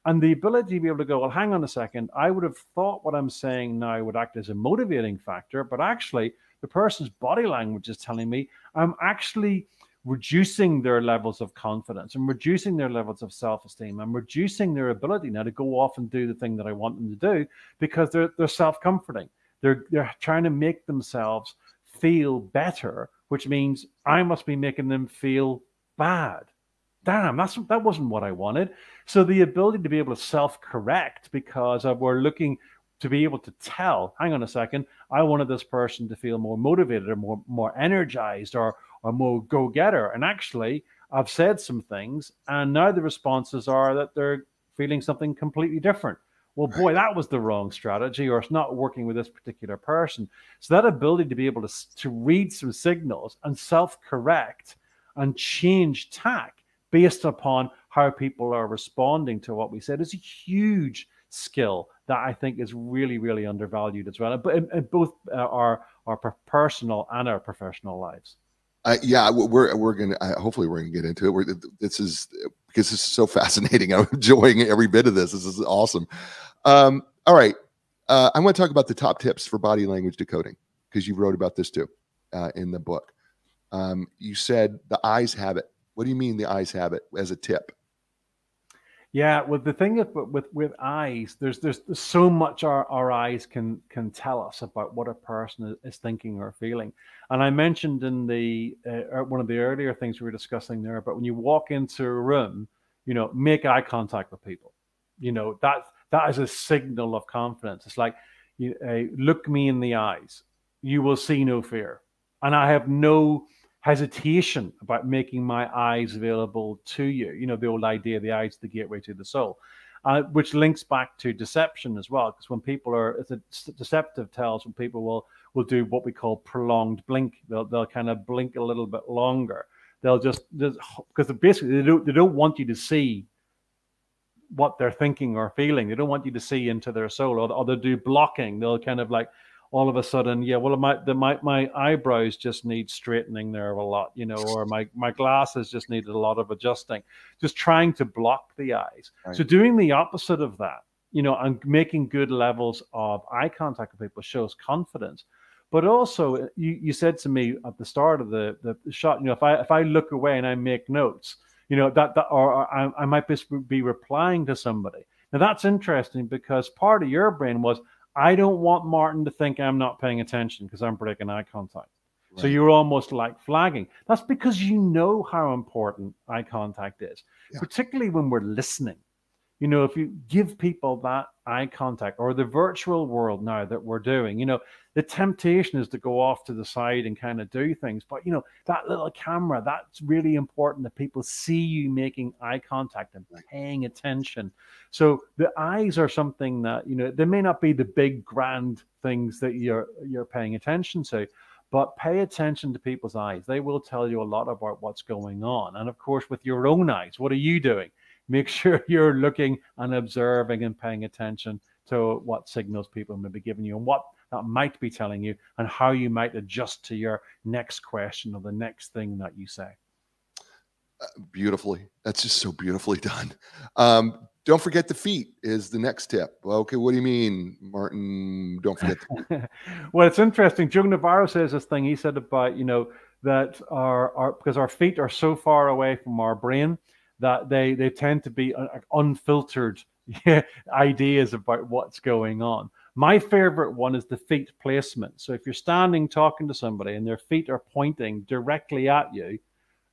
And the ability to be able to go well hang on a second. I would have thought what i'm saying now would act as a motivating factor but actually the person's body language is telling me i'm actually reducing their levels of confidence and reducing their levels of self-esteem and reducing their ability now to go off and do the thing that I want them to do because they're they're self-comforting. They're they're trying to make themselves feel better, which means I must be making them feel bad. Damn, that's that wasn't what I wanted. So the ability to be able to self-correct because we're looking to be able to tell, hang on a second, I wanted this person to feel more motivated or more more energized or or more go getter. And actually, I've said some things, and now the responses are that they're feeling something completely different. Well, boy, that was the wrong strategy, or it's not working with this particular person. So, that ability to be able to, to read some signals and self correct and change tack based upon how people are responding to what we said is a huge skill that I think is really, really undervalued as well, but in, in both uh, our, our personal and our professional lives. Uh, yeah, we're we're gonna uh, hopefully we're gonna get into it. We're, this is because this is so fascinating. I'm enjoying every bit of this. This is awesome. Um, all right, uh, I want to talk about the top tips for body language decoding because you wrote about this too uh, in the book. Um, you said the eyes have it. What do you mean the eyes have it as a tip? Yeah, well, the thing with with with eyes, there's there's, there's so much our, our eyes can can tell us about what a person is thinking or feeling. And I mentioned in the uh, one of the earlier things we were discussing there, but when you walk into a room, you know, make eye contact with people. You know that that is a signal of confidence. It's like, you uh, look me in the eyes. You will see no fear, and I have no hesitation about making my eyes available to you. You know, the old idea, the eyes, the gateway to the soul, uh, which links back to deception as well. Because when people are, it's a deceptive tells when people will will do what we call prolonged blink. They'll they'll kind of blink a little bit longer. They'll just because basically they don't they don't want you to see what they're thinking or feeling. They don't want you to see into their soul, or, or they'll do blocking. They'll kind of like all of a sudden, yeah, well, my the, my my eyebrows just need straightening there a lot, you know, or my my glasses just needed a lot of adjusting. Just trying to block the eyes. Right. So doing the opposite of that, you know, and making good levels of eye contact with people shows confidence. But also, uh, you, you said to me at the start of the, the shot, you know, if I if I look away and I make notes, you know, that that or, or I, I might be, be replying to somebody. Now that's interesting because part of your brain was I don't want Martin to think I'm not paying attention because I'm breaking eye contact. Right. So you're almost like flagging. That's because you know how important eye contact is, yeah. particularly when we're listening. You know, if you give people that eye contact or the virtual world now that we're doing, you know, the temptation is to go off to the side and kind of do things. But, you know, that little camera, that's really important that people see you making eye contact and paying attention. So the eyes are something that, you know, they may not be the big grand things that you're you're paying attention to, but pay attention to people's eyes. They will tell you a lot about what's going on. And of course, with your own eyes, what are you doing? Make sure you're looking and observing and paying attention to what signals people may be giving you and what that might be telling you and how you might adjust to your next question or the next thing that you say. Uh, beautifully. That's just so beautifully done. Um, don't forget the feet is the next tip. Okay, what do you mean, Martin? Don't forget. well, it's interesting. Joe Navarro says this thing. He said about you know that our, our because our feet are so far away from our brain that they they tend to be uh, unfiltered ideas about what's going on. My favorite one is the feet placement. So if you're standing talking to somebody and their feet are pointing directly at you,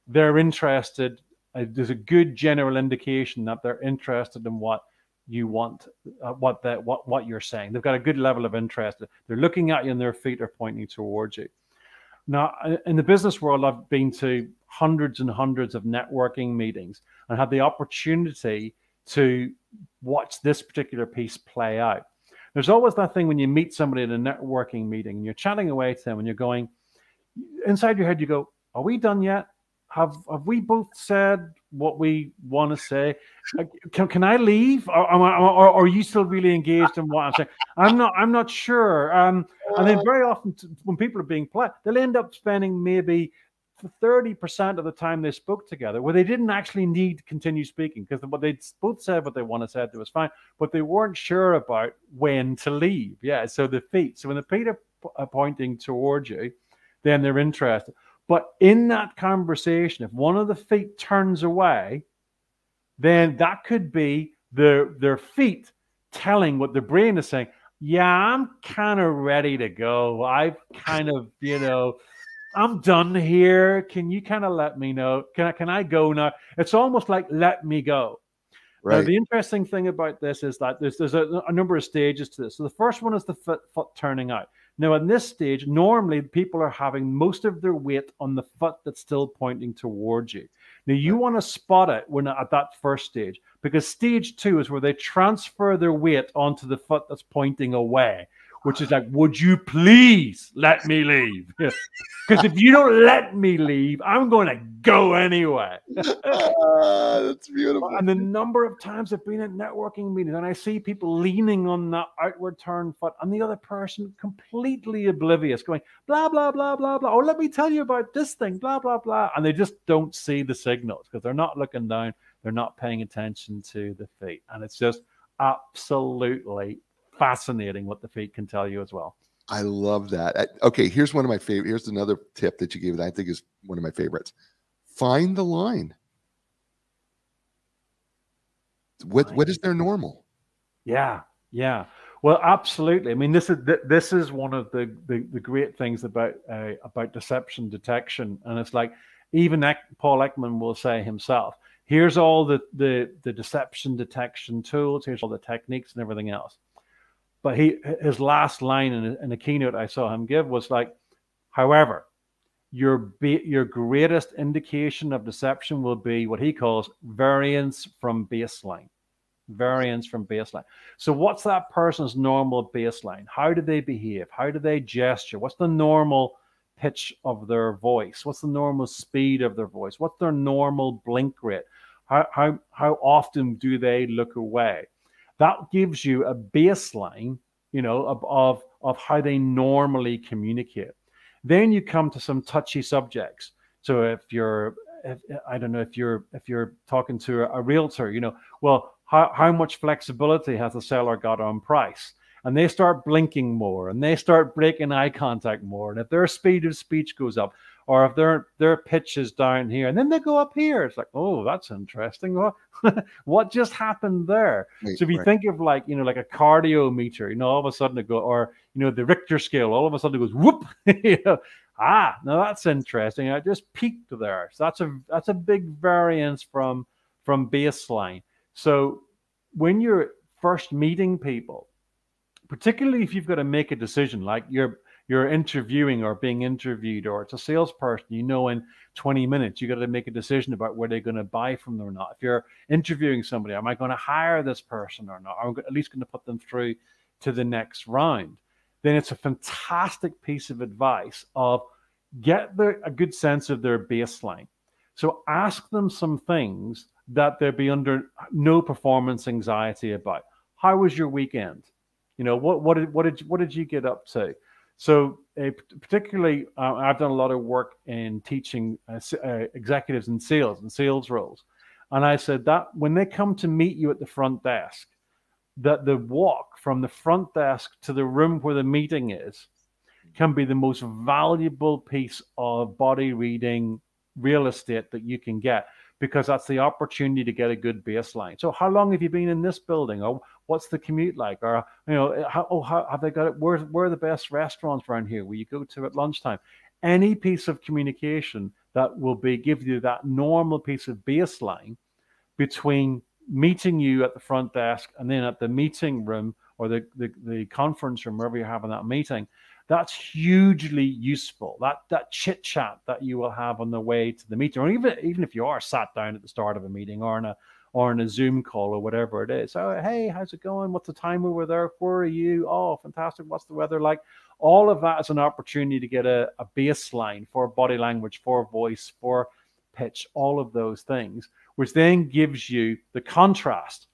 they're interested. Uh, there's a good general indication that they're interested in what you want, uh, what that what what you're saying. They've got a good level of interest. They're looking at you and their feet are pointing towards you. Now, uh, in the business world, I've been to hundreds and hundreds of networking meetings and have the opportunity to watch this particular piece play out. There's always that thing when you meet somebody at a networking meeting and you're chatting away to them and you're going, inside your head, you go, Are we done yet? Have have we both said what we want to say? Can, can I leave? Or, or, or, are you still really engaged in what I'm saying? I'm not. I'm not sure. Um, and then very often, when people are being polite, they'll end up spending maybe 30% of the time they spoke together where they didn't actually need to continue speaking because what they both said what they wanted to say it was fine, but they weren't sure about when to leave. Yeah, so the feet. So when the feet are pointing towards you, then they're interested. But in that conversation, if one of the feet turns away, then that could be their their feet telling what the brain is saying. Yeah, I'm kind of ready to go. I've kind of, you know, I'm done here. Can you kind of let me know? Can I can I go now? It's almost like let me go. Right. Now, the interesting thing about this is that there's there's a, a, number of stages to this. So the first one is the foot, foot turning out. Now, in this stage, normally people are having most of their weight on the foot that's still pointing towards you. Now, you want to spot it when at that first stage because stage two is where they transfer their weight onto the foot that's pointing away which is like, would you please let me leave? Because if you don't let me leave, I'm going to go anyway. uh, that's beautiful. And the number of times I've been at networking meetings and I see people leaning on that outward turn foot and the other person completely oblivious, going, blah, blah, blah, blah, blah. Oh, let me tell you about this thing, blah, blah, blah. And they just don't see the signals because they're not looking down. They're not paying attention to the feet. And it's just absolutely fascinating what the feet can tell you as well. I love that. Okay, here's one of my favorite. Here's another tip that you gave that I think is one of my favorites. Find the line. What what is their normal? Yeah, yeah. Well, absolutely. I mean, this is this is one of the the, the great things about uh, about deception detection, and it's like even Paul Ekman will say himself. Here's all the, the the deception detection tools. Here's all the techniques and everything else but he his last line in, in a keynote I saw him give was like, however, your your greatest indication of deception will be what he calls variance from baseline. Variance from baseline. So, what's that person's normal baseline? How do they behave? How do they gesture? What's the normal pitch of their voice? What's the normal speed of their voice? What's their normal blink rate? How, how, how often do they look away? That gives you a baseline, you know, of, of, how they normally communicate. Then you come to some touchy subjects. So if you're, if, I don't know, if you're if you're talking to a, a realtor, you know, well, how, how much flexibility has the seller got on price? and they start blinking more and they start breaking eye contact more. And if their speed of speech goes up, or if their their pitch is down here and then they go up here, it's like, oh, that's interesting. What what just happened there? Right, so if you right. think of like you know like a cardio meter, you know, all of a sudden it go or you know the Richter scale, all of a sudden it goes whoop. you know, ah, now that's interesting. I just peaked there. So that's a that's a big variance from from baseline. So when you're first meeting people, particularly if you've got to make a decision, like you're you're interviewing or being interviewed, or it's a salesperson, you know, in 20 minutes, you got to make a decision about where they're going to buy from them or not. If you're interviewing somebody, am I going to hire this person or not? I'm at least going to put them through to the next round. then it's a fantastic piece of advice of get the, a good sense of their baseline. So ask them some things that they'd be under no performance anxiety about. How was your weekend? You know, what what did what did what did you get up to? So, particularly, uh, I've done a lot of work in teaching uh, uh, executives in sales and sales roles, and I said that when they come to meet you at the front desk, that the walk from the front desk to the room where the meeting is can be the most valuable piece of body reading real estate that you can get because that's the opportunity to get a good baseline. So, how long have you been in this building? Or what's the commute like? Or, you know, eh, how, oh, how, have they got it? Where, where are the best restaurants around here where you go to at lunchtime? Any piece of communication that will be give you that normal piece of baseline between meeting you at the front desk and then at the meeting room or the, the, the conference room, wherever you're having that meeting that's hugely useful. That that chit chat that you will have on the way to the meeting, or even even if you are sat down at the start of a meeting or in a or in a Zoom call or whatever it is. So hey, how's it going? What's the time over there? Where are you? Oh, fantastic. What's the weather like? All of that is an opportunity to get a, a baseline for body language, for voice, for pitch, all of those things, which then gives you the contrast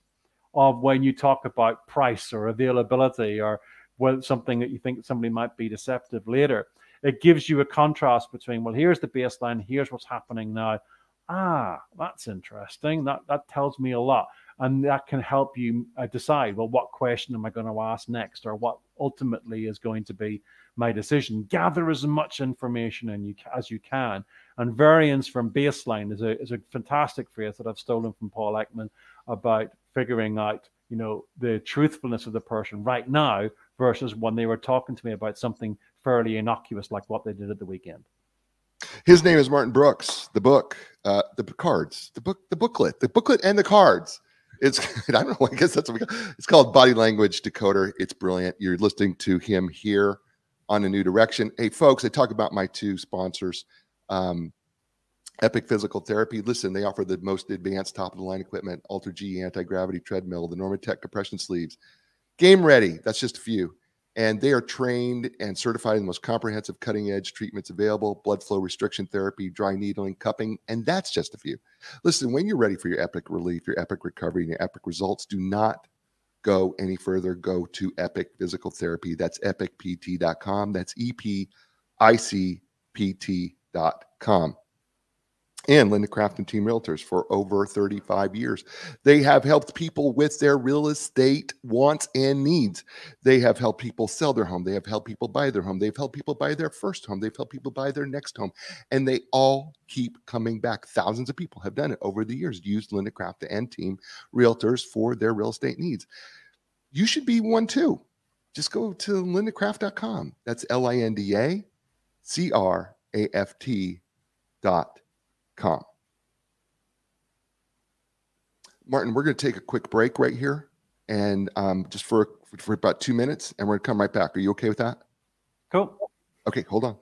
of when you talk about price or availability or well, something that you think somebody might be deceptive later. It gives you a contrast between, well, here's the baseline, here's what's happening now. Ah, that's interesting. That that tells me a lot, and that can help you uh, decide. Well, what question am I going to ask next, or what ultimately is going to be my decision? Gather as much information and you as you can. And variance from baseline is a is a fantastic phrase that I've stolen from Paul Ekman about figuring out, you know, the truthfulness of the person right now versus when they were talking to me about something fairly innocuous like what they did at the weekend. His name is Martin Brooks. The book, uh, the cards, the book, the booklet, the booklet, and the cards. It's I don't know. I guess that's what we call. It's called Body Language Decoder. It's brilliant. You're listening to him here on a new direction. Hey, folks, I talk about my two sponsors, um, Epic Physical Therapy. Listen, they offer the most advanced top of the line equipment, AlterG anti gravity treadmill, the Normatec compression sleeves, Game Ready, that's just a few. And they are trained and certified in the most comprehensive cutting edge treatments available blood flow restriction therapy, dry needling, cupping, and that's just a few. Listen, when you're ready for your epic relief, your epic recovery, and your epic results, do not go any further. Go to Epic Physical Therapy. That's epicpt.com. That's E P I C P T.com and Linda Craft and Team Realtors for over 35 years. They have helped people with their real estate wants and needs. They have helped people sell their home. They have helped people buy their home. They've helped people buy their first home. They've helped people buy their next home. And they all keep coming back. Thousands of people have done it over the years, used Linda Craft and Team Realtors for their real estate needs. You should be one too. Just go to lindacraft.com. That's L I N D A C R A F T dot com. Martin, we're going to take a quick break right here, and um, just for for about two minutes, and we're going to come right back. Are you okay with that? Cool. Okay, hold on.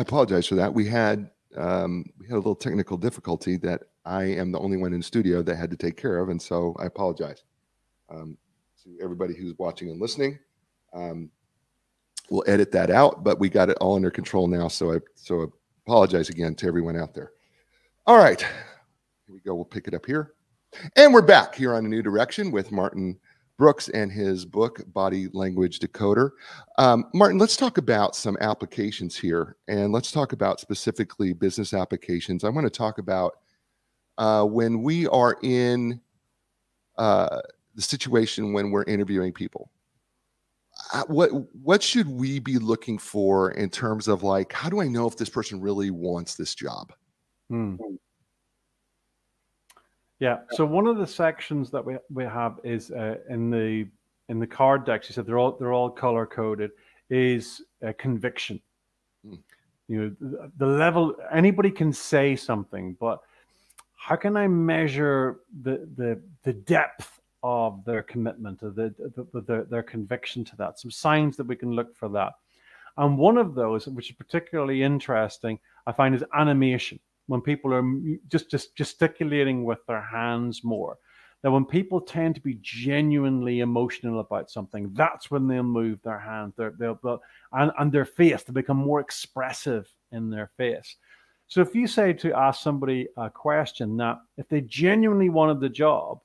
I apologize for that. We had um, we had a little technical difficulty that I am the only one in studio that had to take care of, and so I apologize um, to everybody who's watching and listening. Um, we'll edit that out, but we got it all under control now. So I so I apologize again to everyone out there. All right, here we go. We'll pick it up here, and we're back here on a new direction with Martin Brooks and his book Body Language Decoder. Um, Martin, let's talk about some applications here, and let's talk about specifically business applications. I want to talk about uh, when we are in uh, the situation when we're interviewing people what what should we be looking for in terms of like how do I know if this person really wants this job? Hmm. Yeah. So one of the sections that we we have is uh, in the in the card decks. You said they're all they're all color coded. Is a conviction. Hmm. You know the, the level. Anybody can say something, but how can I measure the the the depth of their commitment, of the, the, their, their conviction to that. Some signs that we can look for that. And one of those, which is particularly interesting, I find is animation. When people are just, just gesticulating with their hands more. Now, when people tend to be genuinely emotional about something, that's when they'll move their hands, their, they'll, they'll, and, and their face to become more expressive in their face. So if you say to ask somebody a question, now, if they genuinely wanted the job,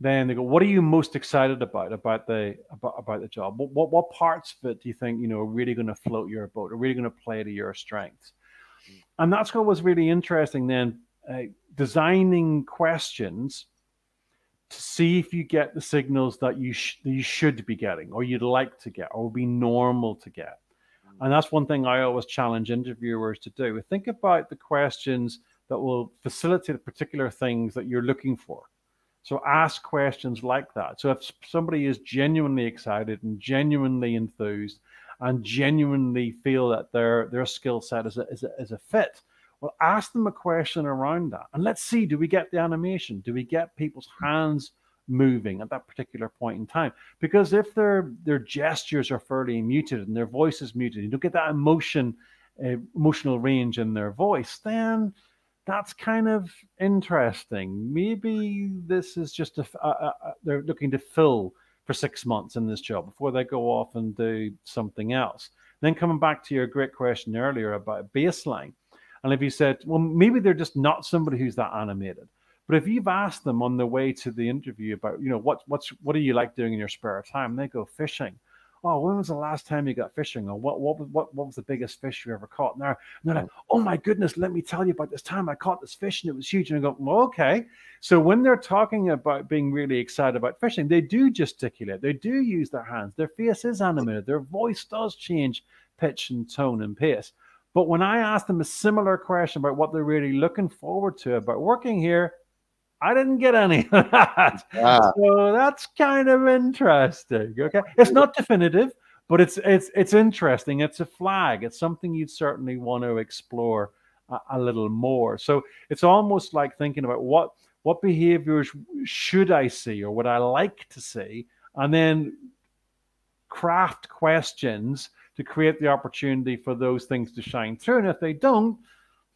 then they go, "What are you most excited about about the about, about the job? What, what, what parts of it do you think you know are really going to float your boat, are really going to play to your strengths?" And that's what was really interesting. Then uh, designing questions to see if you get the signals that you sh- that you should be getting, or you'd like to get, or be normal to get. And that's one thing I always challenge interviewers to do. Think about the questions that will facilitate particular things that you're looking for. So ask questions like that. So if somebody is genuinely excited and genuinely enthused and genuinely feel that their their skill set is a, is, a, is a fit, well, ask them a question around that. And let's see, do we get the animation? Do we get people's hands moving at that particular point in time? Because if their their gestures are fairly muted and their voice is muted, you don't get that emotion, uh, emotional range in their voice, then that's kind of interesting. Maybe this is just a, a, a, they're looking to fill for six months in this job before they go off and do something else. Then coming back to your great question earlier about baseline, and if you said, well, maybe they're just not somebody who's that animated. But if you've asked them on the way to the interview about, you know, what what's what do you like doing in your spare time? They go fishing oh, when was the last time you got fishing? Or what, what, what, what was the biggest fish you ever caught? And they're, and they're like, mm. oh my goodness, let me tell you about this time I caught this fish and it was huge. And I go, well, okay. So when they're talking about being really excited about fishing, they do gesticulate, they do use their hands, their face is animated, their voice does change pitch and tone and pace. But when I ask them a similar question about what they're really looking forward to about working here, I didn't get any of that. Ah. So that's kind of interesting. Okay. It's not definitive, but it's it's it's interesting. It's a flag. It's something you'd certainly want to explore a, a little more. So it's almost like thinking about what what behaviors should I see or would I like to see, and then craft questions to create the opportunity for those things to shine through. And if they don't,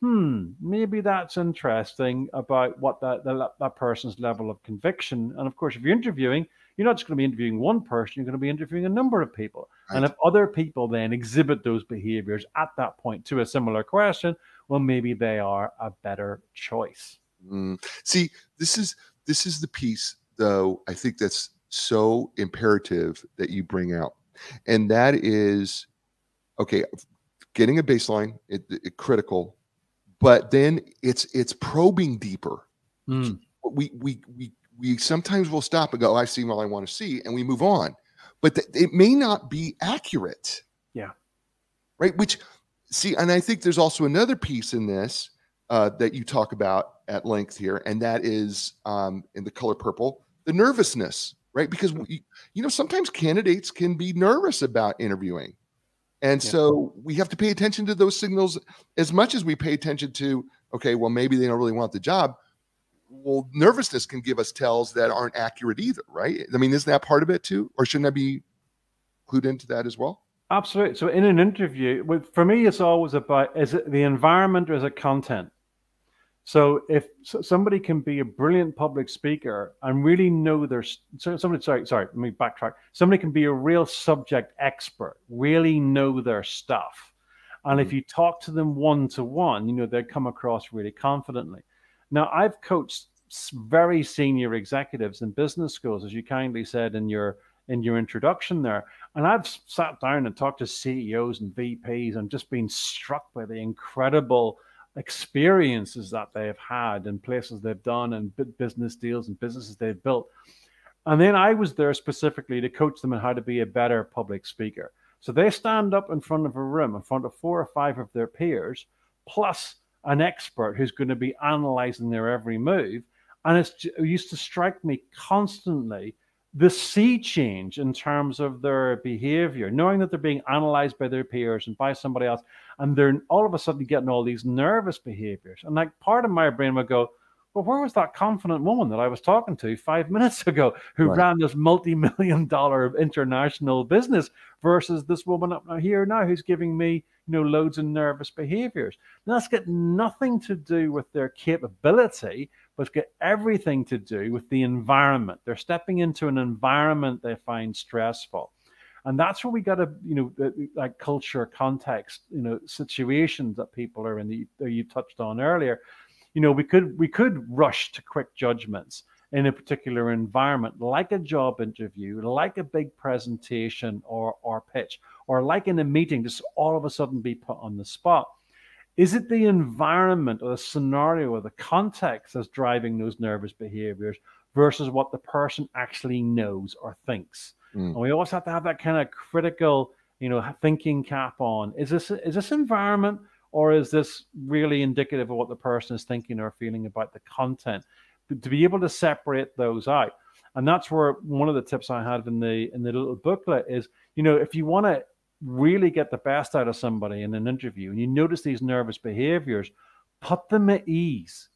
hmm, maybe that's interesting about what that, that, that person's level of conviction. And of course, if you're interviewing, you're not just going to be interviewing one person, you're going to be interviewing a number of people. Right. And if other people then exhibit those behaviors at that point to a similar question, well, maybe they are a better choice. Mm. See, this is this is the piece, though, I think that's so imperative that you bring out. And that is okay, getting a baseline, it, it critical, but then it's it's probing deeper. Mm. We we we we sometimes will stop and go, I see what I want to see, and we move on. But th- it may not be accurate. Yeah. Right. Which see, and I think there's also another piece in this uh, that you talk about at length here, and that is um, in the color purple, the nervousness, right? Because we, you know sometimes candidates can be nervous about interviewing. And yeah. so we have to pay attention to those signals as much as we pay attention to, okay, well, maybe they don't really want the job. Well, nervousness can give us tells that aren't accurate either, right? I mean, isn't that part of it too? Or shouldn't I be clued into that as well? Absolutely. So in an interview, for me, it's always about is it the environment or is it content? So if somebody can be a brilliant public speaker and really know their somebody sorry sorry let me backtrack. Somebody can be a real subject expert, really know their stuff, and if mm-hmm. you talk to them one to one, you know they come across really confidently. Now I've coached very senior executives in business schools, as you kindly said in your in your introduction there, and I've sat down and talked to CEOs and VPs and just been struck by the incredible experiences that they have had and places they've done and business deals and businesses they've built. And then I was there specifically to coach them on how to be a better public speaker. So they stand up in front of a room, in front of four or five of their peers, plus an expert who's going to be analyzing their every move. And it used to strike me constantly the sea change in terms of their behavior, knowing that they're being analyzed by their peers and by somebody else, and they're all of a sudden getting all these nervous behaviors. And like part of my brain would go, well, where was that confident woman that I was talking to five minutes ago who right. ran this multi million dollar international business versus this woman up here now who's giving me, you know, loads of nervous behaviors? Now, that's got nothing to do with their capability but it's got everything to do with the environment. They're stepping into an environment they find stressful. And that's where we got to, you know, like culture, context, you know, situations that people are in that you touched on earlier. You know, we could we could rush to quick judgments in a particular environment, like a job interview, like a big presentation or or pitch, or like in a meeting, just all of a sudden be put on the spot. Is it the environment or the scenario or the context that's driving those nervous behaviors versus what the person actually knows or thinks? Mm. And we always have to have that kind of critical, you know, thinking cap on. Is this is this environment or is this really indicative of what the person is thinking or feeling about the content? To be able to separate those out. And that's where one of the tips I had in the in the little booklet is, you know, if you want to really get the best out of somebody in an interview and you notice these nervous behaviors, put them at ease.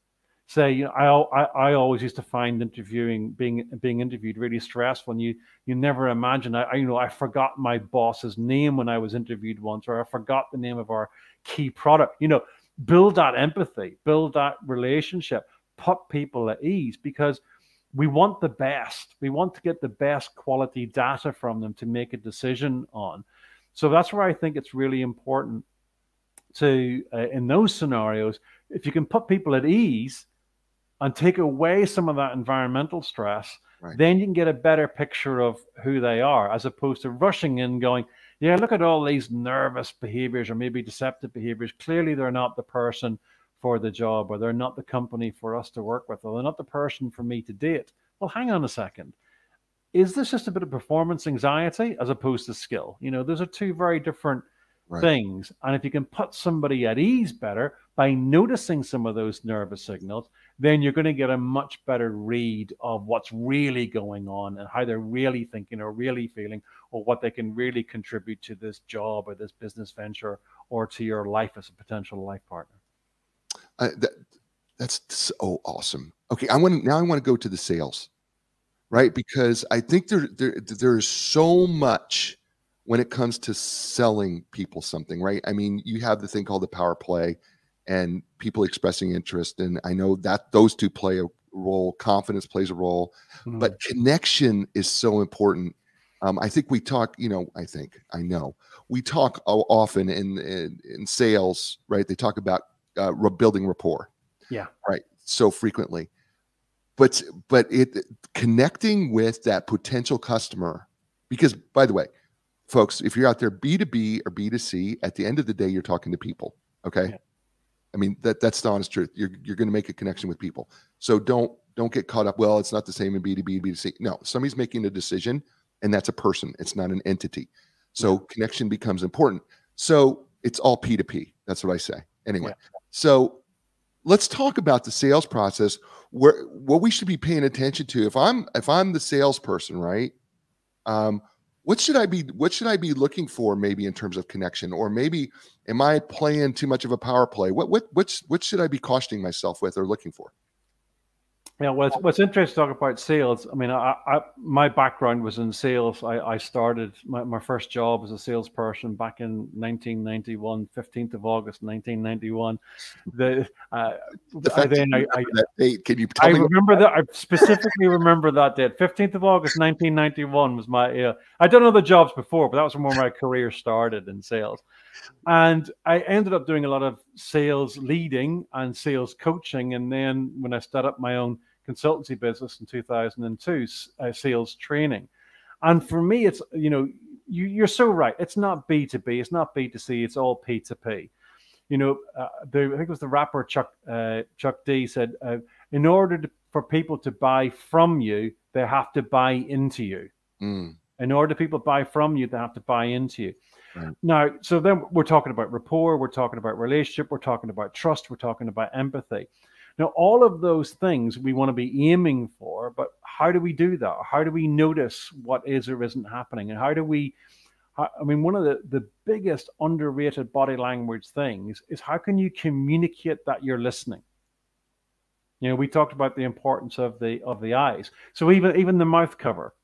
Say, you know, I, I, I always used to find interviewing, being being interviewed, really stressful. And you you never imagine. I, I you know I forgot my boss's name when I was interviewed once, or I forgot the name of our key product. You know, build that empathy, build that relationship, put people at ease because we want the best. We want to get the best quality data from them to make a decision on. So that's where I think it's really important to, uh, in those scenarios, if you can put people at ease and take away some of that environmental stress, right. then you can get a better picture of who they are as opposed to rushing in going, yeah, look at all these nervous behaviors or maybe deceptive behaviors. Clearly, they're not the person for the job or they're not the company for us to work with or they're not the person for me to date. Well, hang on a second is this just a bit of performance anxiety as opposed to skill? You know, those are two very different right. things. And if you can put somebody at ease better by noticing some of those nervous signals, then you're going to get a much better read of what's really going on and how they're really thinking or really feeling or what they can really contribute to this job or this business venture or to your life as a potential life partner. Uh, that, that's so awesome. Okay, I want now I want to go to the sales right? Because I think there, there there is so much when it comes to selling people something, right? I mean, you have the thing called the power play and people expressing interest. And I know that those two play a role, confidence plays a role, mm-hmm. but connection is so important. Um, I think we talk, you know, I think, I know, we talk often in, in, in sales, right? They talk about uh, building rapport. Yeah. Right. So frequently but but it connecting with that potential customer because by the way folks if you're out there b2b or b2c at the end of the day you're talking to people okay yeah. I mean that that's the honest truth. You're, you're going to make a connection with people. So don't don't get caught up well it's not the same in b2b b2c no somebody's making a decision and that's a person. It's not an entity. So yeah. connection becomes important. So it's all p2p that's what i say. Anyway yeah. so let's talk about the sales process where what we should be paying attention to. If i'm if i'm the salesperson right um what should i be what should i be looking for maybe in terms of connection? Or maybe am i playing too much of a power play? What what what's what should i be cautioning myself with or looking for Yeah, well, it's, what's interesting to talk about sales. I mean, I, I, my background was in sales. I, I started my, my first job as a salesperson back in 1991, 15th of August, 1991. The, uh, the then I, I, that date. Can you tell I me? remember that. I specifically remember that date. 15th of August, 1991 was my. Uh, I'd done other jobs before, but that was where my career started in sales. And I ended up doing a lot of sales leading and sales coaching. And then when I started up my own consultancy business in 2002, uh, sales training. And for me, it's, you know, you, you're so right. It's not B2B, it's not B2C, it's all P2P. You know, uh, the, I think it was the rapper Chuck uh, Chuck D said, uh, in order to, for people to buy from you, they have to buy into you. Mm. In order to people buy from you, they have to buy into you. Right. Now, so then we're talking about rapport, we're talking about relationship, we're talking about trust, we're talking about empathy. Now, all of those things we want to be aiming for, but how do we do that? How do we notice what is or isn't happening? And how do we, I mean, one of the, the biggest underrated body language things is how can you communicate that you're listening? You know, we talked about the importance of the of the eyes. So even even the mouth cover,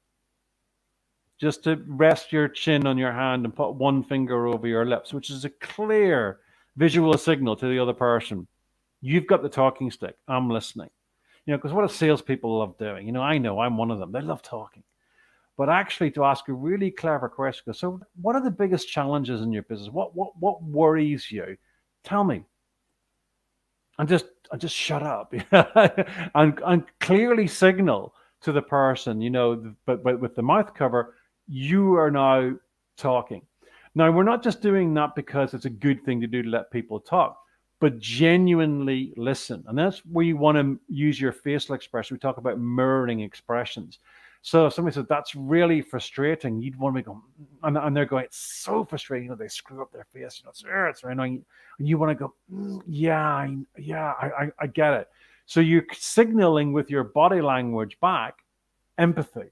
just to rest your chin on your hand and put one finger over your lips, which is a clear visual signal to the other person You've got the talking stick. I'm listening. You know, because what do salespeople love doing? You know, I know I'm one of them. They love talking. But actually, to ask a really clever question, so what are the biggest challenges in your business? What what what worries you? Tell me. And just and just shut up, and and clearly signal to the person, you know, but but with the mouth cover, you are now talking. Now we're not just doing that because it's a good thing to do to let people talk but genuinely listen. And that's where you want to use your facial expression. We talk about mirroring expressions. So if somebody says that's really frustrating, you'd want to go, and, and they're going, it's so frustrating. You know, they screw up their face. You know, it's, it's very annoying. And you want to go, mm, yeah, I, yeah, I, I, I get it. So you're signaling with your body language back empathy.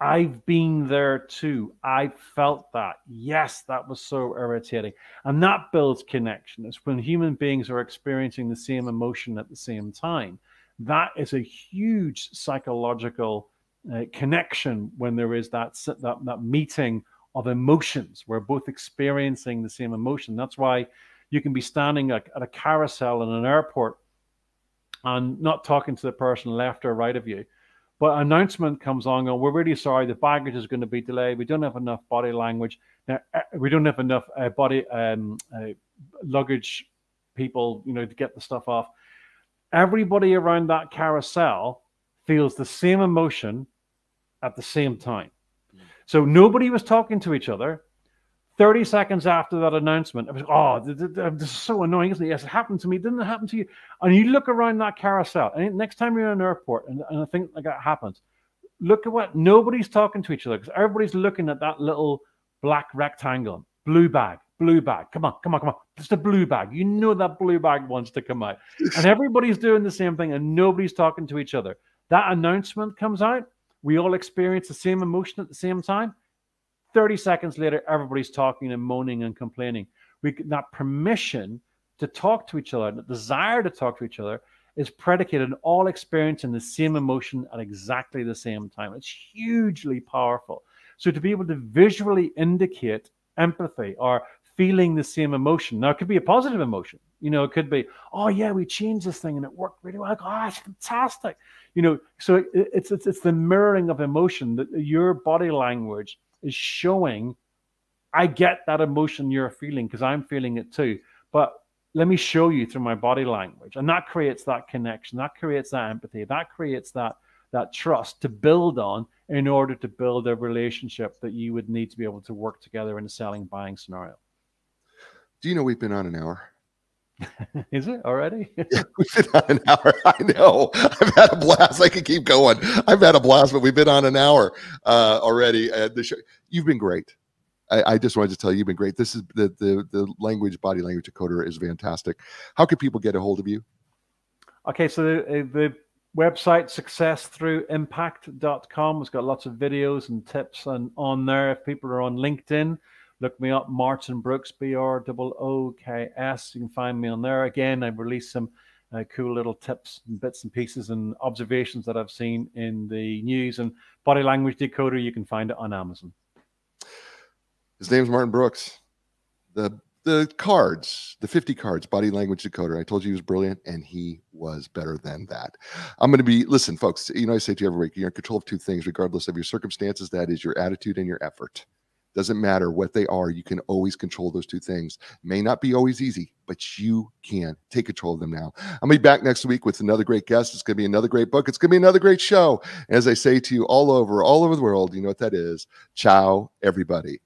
I've been there too. I felt that. Yes, that was so irritating. And that builds connection. It's when human beings are experiencing the same emotion at the same time. That is a huge psychological uh, connection when there is that, that, that meeting of emotions. We're both experiencing the same emotion. That's why you can be standing at, at a carousel in an airport and not talking to the person left or right of you but announcement comes on, and we're really sorry, the baggage is going to be delayed. We don't have enough body language. Now, eh, we don't have enough uh, body um, uh, luggage people, you know, to get the stuff off. Everybody around that carousel feels the same emotion at the same time. Mm. So nobody was talking to each other. 30 seconds after that announcement, it was, oh, this is so annoying, isn't it? Yes, it happened to me. Didn't it happen to you? And you look around that carousel, and next time you're in an airport and, and a thing like that happens, look at what nobody's talking to each other because everybody's looking at that little black rectangle, blue bag, blue bag. Come on, come on, come on. It's the blue bag. You know that blue bag wants to come out. And everybody's doing the same thing, and nobody's talking to each other. That announcement comes out. We all experience the same emotion at the same time 30 seconds later, everybody's talking and moaning and complaining. We that permission to talk to each other, the desire to talk to each other, is predicated on all experiencing the same emotion at exactly the same time. It's hugely powerful. So to be able to visually indicate empathy or feeling the same emotion. Now it could be a positive emotion. You know, it could be, oh yeah, we changed this thing and it worked really well. oh, it's fantastic. You know, so it, it's it's it's the mirroring of emotion that your body language is showing I get that emotion you're feeling because I'm feeling it too. But let me show you through my body language. And that creates that connection, that creates that empathy, that creates that that trust to build on in order to build a relationship that you would need to be able to work together in a selling buying scenario. Do you know we've been on an hour? Is it already? yeah, we've been on an hour. I know. I've had a blast. I could keep going. I've had a blast, but we've been on an hour uh, already. Uh, the show, you've been great. I, I, just wanted to tell you, you've been great. This is the the the language, body language decoder is fantastic. How can people get a hold of you? Okay, so the, uh, the website success through impact.com has got lots of videos and tips and on there. If people are on LinkedIn, Look me up, Martin Brooks, B R O O K S. You can find me on there. Again, I've released some uh, cool little tips and bits and pieces and observations that I've seen in the news and body language decoder. You can find it on Amazon. His name's Martin Brooks. The the cards, the 50 cards, body language decoder. I told you he was brilliant, and he was better than that. I'm going to be, listen, folks, you know, I say to you every week, you're in control of two things, regardless of your circumstances. That is your attitude and your effort. Doesn't matter what they are, you can always control those two things. May not be always easy, but you can take control of them now. To be back next week with another great guest. It's going to be another great book. It's going to be another great show. As I say to you all over, all over the world, you know what that is. Ciao, everybody.